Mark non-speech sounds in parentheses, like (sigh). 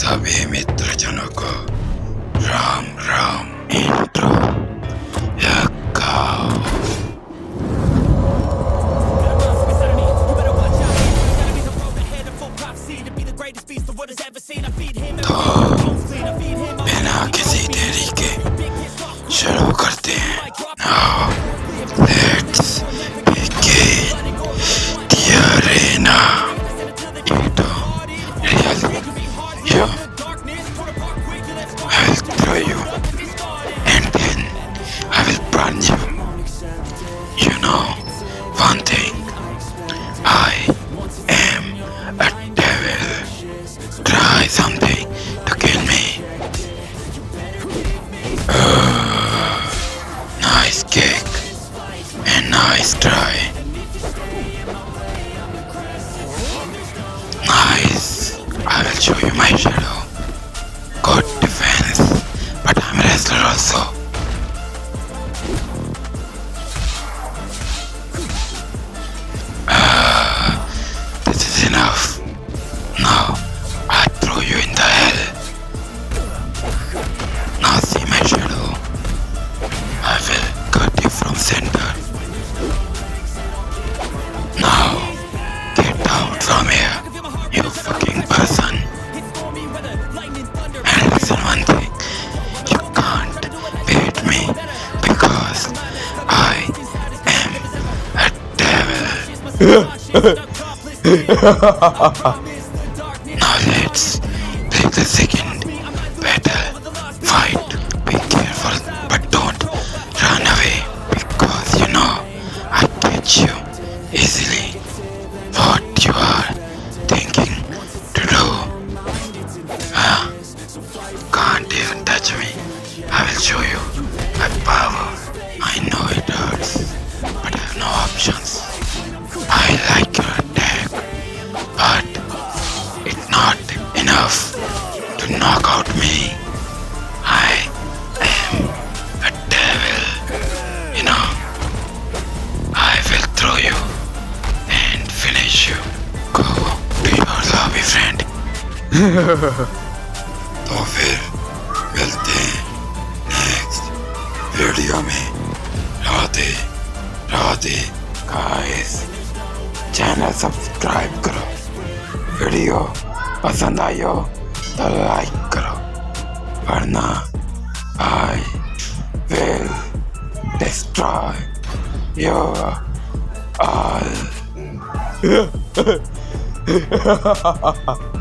सभी मित्रजनों को nice try. Nice. I will show you my shadow. Good defense, but I'm a wrestler also. Ah, this is enough. Now I throw you in the hell. Now see my shadow. I will cut you from center. Now let's play the second battle. Fight. Be careful, but don't run away because you know I catch you easily. What you are thinking to do? Huh? Can't even touch me. I will show you to knock out me. I am a devil. You know, I will throw you and finish you. Go to your lobby, friend. तो फिर मिलते हैं next video में Radhe Radhe guys channel subscribe करो video पसंद आई हो तो लाइक करो वरना I will destroy your all. (laughs)